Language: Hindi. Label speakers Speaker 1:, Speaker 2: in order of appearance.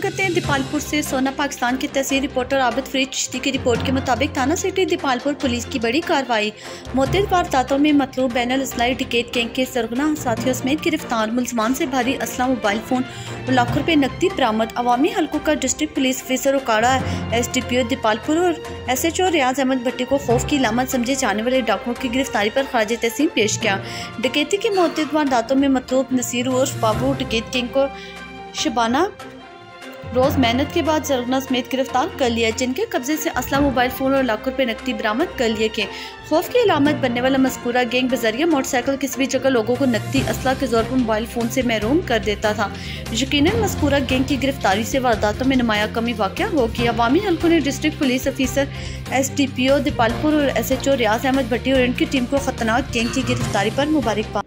Speaker 1: करते हैं दीपालपुर से सोना पाकिस्तान के तहसील रिपोर्टर आबिद फरीद चिश्ती की रिपोर्ट के मुताबिक थाना सिटी दीपालपुर पुलिस की बड़ी कार्रवाई। मुतद वारदातों में मतलूब बैन असलाई टिकेट गैंग के सरगना साथियों समेत गिरफ़्तार मुलजमान से भारी असला मोबाइल फ़ोन और लाखों रुपये नकदी बरामद। अवामी हल्कों का district police officer Okara S D P O Depalpur और S H O Riaz Ahmed Bhatti को खौफ की लामत समझे जाने वाले डाकुओं की गिरफ्तारी पर खारज तहसीम पेश किया। डकैती के मुतद वारदातों में मतलूब नसीर उर्फ़ बाबू टिकेट गैंग को शबाना रोज मेहनत के बाद जरगना समेत गिरफ़्तार कर लिया, जिनके कब्जे से असला मोबाइल फ़ोन और लाखों रुपए नकदी बरामद कर लिए गए। खौफ की अलामत बनने वाला मस्कूरा गैंग बजरिया मोटरसाइकिल किसी भी जगह लोगों को नकदी असला के ज़ोर पर मोबाइल फ़ोन से महरूम कर देता था। यकीन मस्कूरा गैंग की गिरफ्तारी से वारदातों में नुमाया कमी वाक़ होगी अवामी हल्कों ने district police officer S D P O Depalpur और S H O Riaz Ahmed Bhatti और इनकी टीम को खतरनाक गैंग की गिरफ्तारी पर मुबारकबाद।